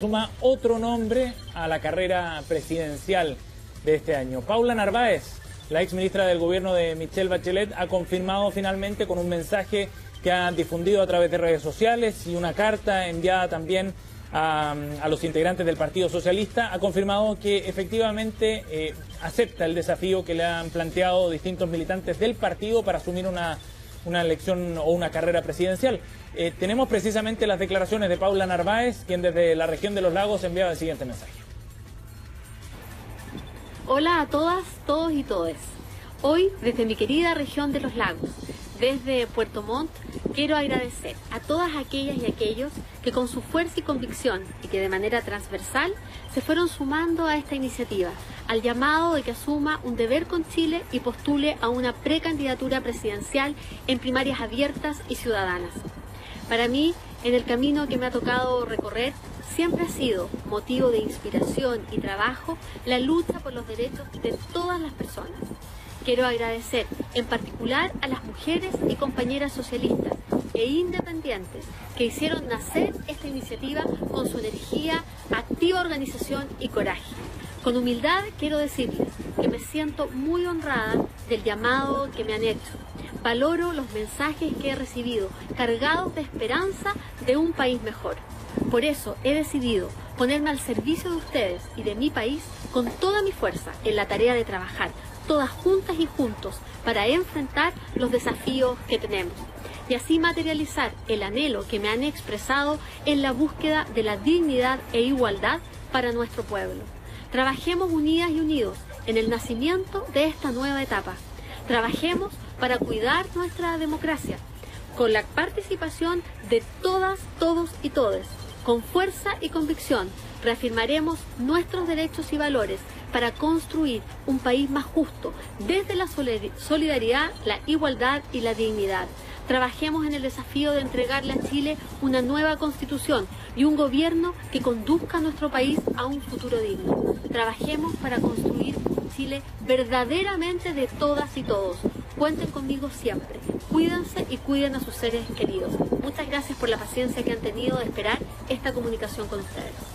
suma otro nombre a la carrera presidencial de este año. Paula Narváez, la ex ministra del gobierno de Michelle Bachelet, ha confirmado finalmente con un mensaje que ha difundido a través de redes sociales y una carta enviada también a, los integrantes del Partido Socialista, ha confirmado que efectivamente eh, acepta el desafío que le han planteado distintos militantes del partido para asumir una una elección o una carrera presidencial. Eh, tenemos precisamente las declaraciones de Paula Narváez, quien desde la región de los lagos enviaba el siguiente mensaje. Hola a todas, todos y todes. Hoy, desde mi querida región de los lagos, desde Puerto Montt, quiero agradecer a todas aquellas y aquellos que con su fuerza y convicción y que de manera transversal se fueron sumando a esta iniciativa, al llamado de que asuma un deber con Chile y postule a una precandidatura presidencial en primarias abiertas y ciudadanas. Para mí, en el camino que me ha tocado recorrer, siempre ha sido motivo de inspiración y trabajo la lucha por los derechos de todas las personas Quiero agradecer en particular a las mujeres y compañeras socialistas e independientes que hicieron nacer esta iniciativa con su energía, activa organización y coraje. Con humildad quiero decirles que me siento muy honrada del llamado que me han hecho. Valoro los mensajes que he recibido, cargados de esperanza de un país mejor. Por eso he decidido ponerme al servicio de ustedes y de mi país con toda mi fuerza en la tarea de trabajar todas juntas y juntos para enfrentar los desafíos que tenemos y así materializar el anhelo que me han expresado en la búsqueda de la dignidad e igualdad para nuestro pueblo. Trabajemos unidas y unidos en el nacimiento de esta nueva etapa. Trabajemos para cuidar nuestra democracia con la participación de todas, todos y todes. Con fuerza y convicción reafirmaremos nuestros derechos y valores para construir un país más justo desde la solidaridad, la igualdad y la dignidad. Trabajemos en el desafío de entregarle a Chile una nueva constitución y un gobierno que conduzca a nuestro país a un futuro digno. Trabajemos para construir Chile verdaderamente de todas y todos. Cuenten conmigo siempre. Cuídense y cuiden a sus seres queridos. Muchas gracias por la paciencia que han tenido de esperar esta comunicación con ustedes.